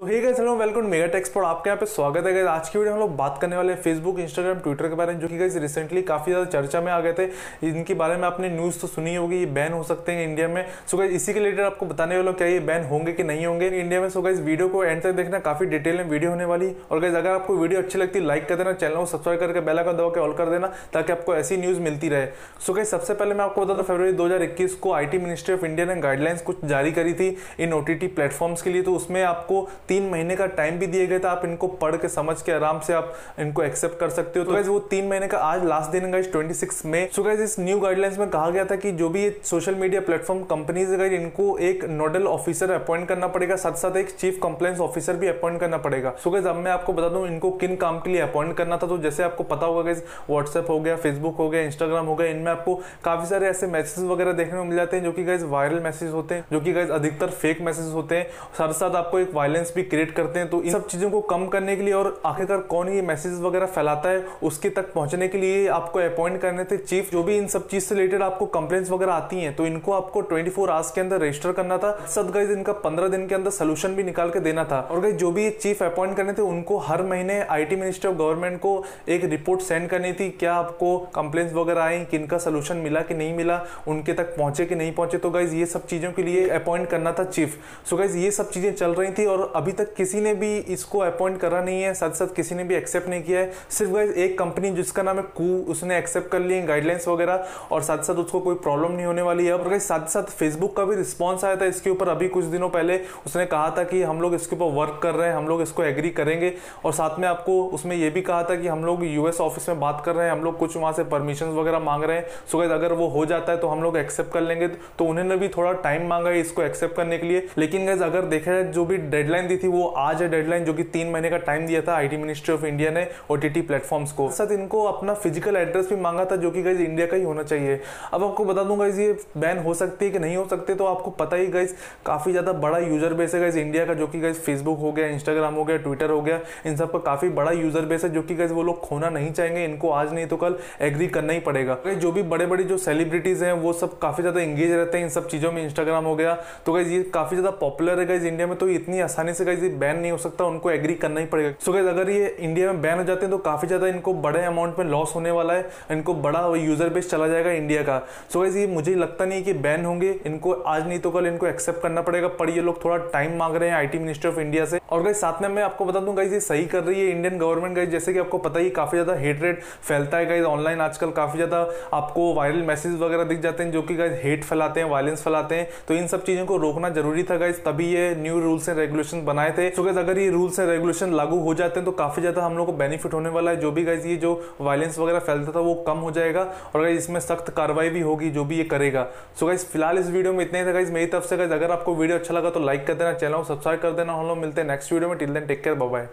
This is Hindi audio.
तो hey guys hello welcome Mega Techsport आपके यहाँ पे स्वागत है गाइस आज की वीडियो हम लोग बात करने वाले हैं फेसबुक इंस्टाग्राम ट्विटर के बारे में, जो कि गाइस रिसेंटली काफ़ी ज़्यादा चर्चा में आ गए थे। इनके बारे में आपने न्यूज़ तो सुनी होगी, ये बैन हो सकते हैं इंडिया में। सो गाइस इसी के रिलेटेड आपको बताने वाले क्या ये बैन होंगे कि नहीं होंगे। इंडिया में सो गाइस वीडियो को एंड तक देखना काफ़ी डिटेल में वीडियो होने वाली। और गाइस अगर आपको वीडियो अच्छी लगती है लाइक कर देना चैनल को सब्सक्राइब करके बेला का दबा के ऑल कर देना, ताकि आपको ऐसी न्यूज़ मिलती रहे। सो गाइस सबसे पहले मैं आपको बता दूँ फरवरी 2021 को आईटी मिनिस्ट्री ऑफ़ इंडिया ने गाइडलाइंस कुछ जारी करी थी इन ओटीटी प्लेटफॉर्म्स के लिए। तो उसमें आपको तीन महीने का टाइम भी दिए गए थे आप इनको पढ़ के समझ के आराम से आप इनको एक्सेप्ट कर सकते हो। तो गाइज़ वो तीन महीने का आज लास्ट दिन गाइज़ ट्वेंटी सिक्स में सो गाइज़ इस न्यू गाइडलाइंस में कहा गया था कि जो भी ये सोशल मीडिया प्लेटफॉर्म कंपनीज़ है इनको एक नोडल ऑफिसर अपॉइंट करना पड़ेगा साथ साथ एक चीफ कंप्लेंस ऑफिसर भी अपॉइंट करना पड़ेगा। सो गाइज़ अब मैं आपको बता दूँ इनको किन काम के लिए अपॉइंट करना था? तो जैसे आपको पता होगा गाइज़ व्हाट्सएप हो गया फेसबुक हो गया इंस्टाग्राम हो गया इनमें आपको काफ़ी सारे ऐसे मैसेज वगैरह देखने को मिल जाते हैं जो कि गाइज़ वायरल मैसेज होते हैं जो कि गाइज़ अधिकतर फेक मैसेज होते हैं। साथ साथ आपको एक वायलेंस भी क्रिएट करते हैं तो इन सब चीज़ों को कम करने के लिए और आखिरकार कौन ये मैसेज वगैरह फैलाता है, उसके तक पहुँचने के लिए आपको अपॉइंट करने थे। चीफ जो भी इन सब चीज़ से रिलेटेड आपको कंप्लेंट्स वगैरह आती हैं तो इनको आपको 24 फोर आवर्स के अंदर रजिस्टर करना था। सद गाइज़ इनका 15 दिन के अंदर सोल्यूशन भी निकाल के देना था। और गाइज़ जो भी चीफ अपॉइंट करने थे, उनको हर महीने आईटी मिनिस्ट्री ऑफ़ गवर्नमेंट को एक रिपोर्ट सेंड करनी थी, क्या आपको कंप्लेंट्स वगैरह आई किनका सोल्यूशन मिला कि नहीं मिला, उनके तक पहुँचे कि नहीं पहुँचे। तो गाइज़ ये सब चीज़ों के लिए अपॉइंट करना था चीफ सो गाइज़ ये सब चीज़ें चल रही थी और अभी तक किसी ने भी इसको अपॉइंट करा नहीं है, साथ साथ किसी ने भी एक्सेप्ट नहीं किया है। सिर्फ़ गाइज़ एक कंपनी जिसका नाम है कू उसने एक्सेप्ट कर ली गाइडलाइंस वगैरह, और साथ साथ उसको कोई प्रॉब्लम नहीं होने वाली है। और गाइज़ साथ साथ फेसबुक का भी रिस्पॉन्स आया था इसके ऊपर, अभी कुछ दिनों पहले उसने कहा था कि हम लोग इसके ऊपर वर्क कर रहे हैं, हम लोग इसको एग्री करेंगे। और साथ में आपको उसमें यह भी कहा था कि हम लोग यूएस ऑफ़िस में बात कर रहे हैं, हम लोग कुछ वहाँ से परमिशन वगैरह मांग रहे हैं। सो गाइज़ अगर वो हो जाता है तो हम लोग एक्सेप्ट कर लेंगे। तो उन्होंने भी थोड़ा टाइम मांगा है इसको एक्सेप्ट करने के लिए। लेकिन अगर देखा जाए, जो भी डेडलाइन दी थी, वो आज है डेडलाइन जो कि तीन महीने का टाइम दिया था आईटी मिनिस्ट्री ऑफ़ इंडिया ने ओटीटी प्लेटफॉर्म्स को। साथ इनको अपना फ़िज़िकल एड्रेस भी मांगा था, जो कि गाइज़ इंडिया का ही होना चाहिए। अब आपको बता दूँ गाइज़ ये बैन हो सकती है कि नहीं हो सकते तो आपको पता ही गाइज़ काफ़ी ज़्यादा बड़ा यूज़र बेस है गाइज़ इंडिया का, जो कि गाइज़ फेसबुक हो गया इंस्टाग्राम हो गया ट्विटर हो गया, इन सब का काफ़ी बड़ा यूज़र बेस है, जो कि गाइज़ वो लोग खोना नहीं चाहेंगे, इनको आज नहीं तो कल एग्री करना ही पड़ेगा। जो भी बड़े बड़े जो सेलिब्रिटीज हैं, वो सब काफ़ी ज़्यादा एंगेज रहते हैं इन सब चीज़ों में इंस्टाग्राम हो गया। तो गाइज़ ये काफ़ी ज़्यादा पॉपुलर है गाइज़ इंडिया में तो इतनी आसानी से गाइज़ ये बैन नहीं हो सकता, उनको एग्री करना ही पड़ेगा। सो गाइज़ अगर ये इंडिया में बैन हो जाते हैं तो काफ़ी ज़्यादा इनको बड़े अमाउंट में लॉस होने वाला है, इनको बड़ा यूज़र बेस चला जाएगा इंडिया का। सो गाइज़ ये मुझे लगता नहीं कि बैन होंगे, इनको आज नहीं तो कल इनको एक्सेप्ट करना पड़ेगा, पर ये लोग थोड़ा टाइम मांग रहे हैं आईटी मिनिस्ट्री ऑफ़ इंडिया से। और गाइज़ साथ में मैं आपको बता दूँ गाइज़ ये सही कर रही है इंडियन गवर्नमेंट गाइज़ जैसे कि आपको पता ही काफ़ी ज़्यादा हेट रेट फैलता है गाइज़ ऑनलाइन आजकल काफ़ी ज़्यादा आपको वायरल मैसेज वगैरह दिख जाते हैं, जो कि गाइज़ हेट फैलाते हैं वायलेंस फैलाते हैं। तो इन सब चीज़ों को रोकना ज़रूरी था गाइज़ तभी ये न्यू रूल्स एंड रेगुलेशन बनाए थे। सो गैस अगर ये रूल्स एंड रेगुलेशन लागू हो जाते हैं तो काफ़ी ज़्यादा हम लोग को बेनिफिट होने वाला है। जो भी गैस ये जो वायलेंस वगैरह फैलता था, वो कम हो जाएगा। और अगर इसमें सख्त कार्रवाई भी होगी, जो भी ये करेगा। सो गाइज़ फ़िलहाल इस वीडियो में इतना ही था। गाइज़ मेरी तरफ़ से गाइज़ अगर आपको वीडियो अच्छा लगा तो लाइक कर देना चैनल को सब्सक्राइब कर देना। हम लोग मिलते हैं नेक्स्ट वीडियो में। Till then take care bye